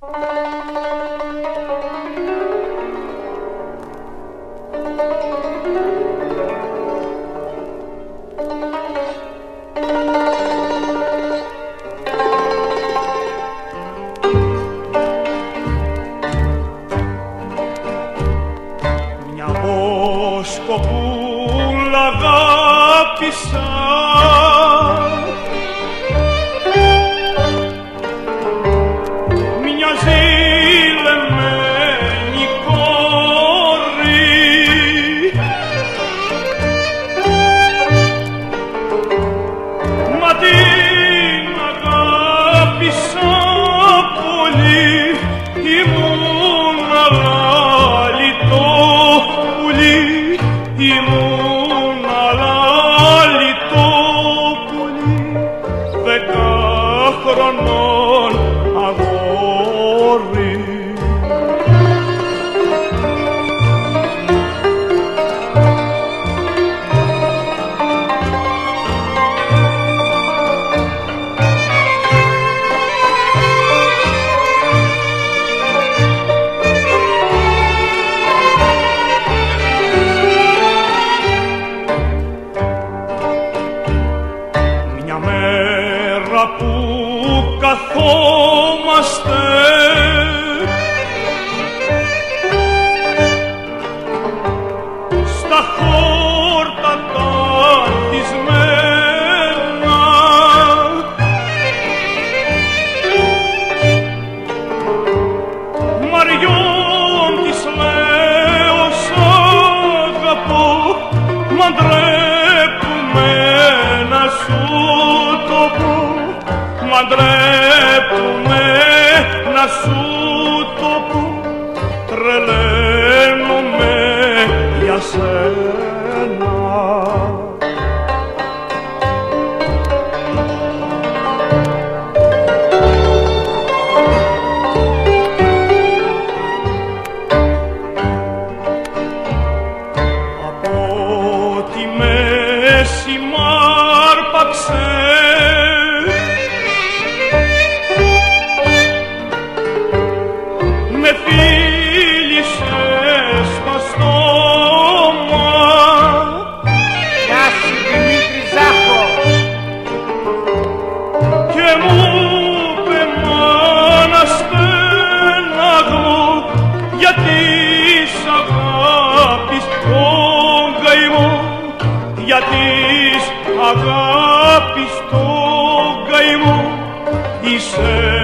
Μια βοσκοπούλα αγάπησα. πολύ ήμουν αλάλητο πουλί, ήμουν αλάλητο πουλί δεκάχρονο μαντρέπουμε να σου το πω τρελέ για της αγάπης τον καημό είσαι